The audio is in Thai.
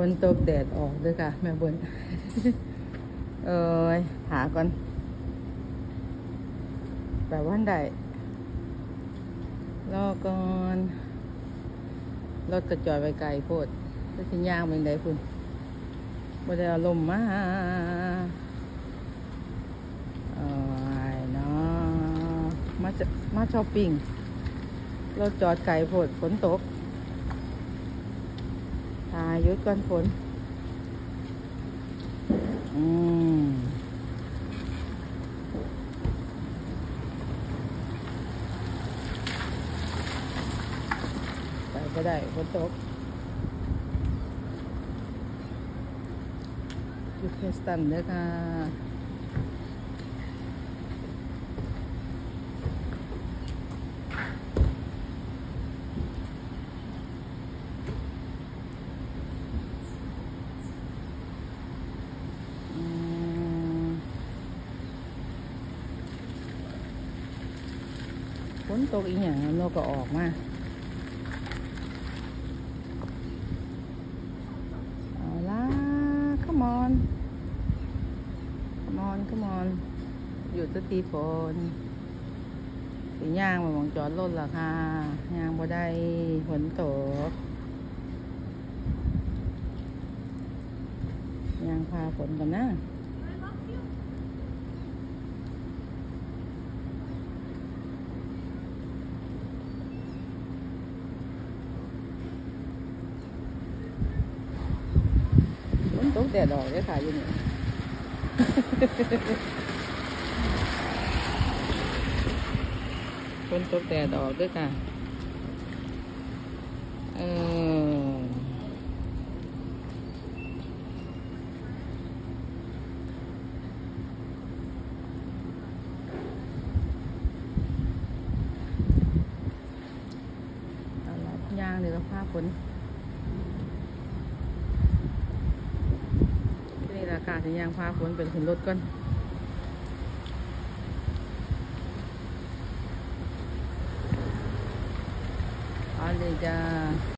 ฝนตกแดดออกด้วยค่ะ แม่บนเอ้ยหาก่อนแบบว่าใดรอก่อนรถกระจอดไปไกลโพดก็สิย่างเป็นไดคุณบ่ได้อาลมมาเอ้ยเนาะมาจะมาช้อปปิ้งรถจอดไกลโพดฝนตก ตายุดก่อนฝนอืมไปก็ได้ฝนตกยูเคสตันเด้อค่ะ อืม ฝนตกอีกอย่างนกก็ออกมาเอาละ come on come on come on หยุดสตีฝนสีย่างมามองจอดรถละค่ะย่างบ่ได้ฝนตกย่างพาฝนกันนะ ฝน ตกแดดออกเลยค่ะอยู่นี่ฝนตกแดดออกด้วยค่ะเออเอาละย่างเดี๋ยวเราผ้าฝน นี่รากาศยางพาฝนเป็นขึ้นรถก่อนเอาเลยจ้า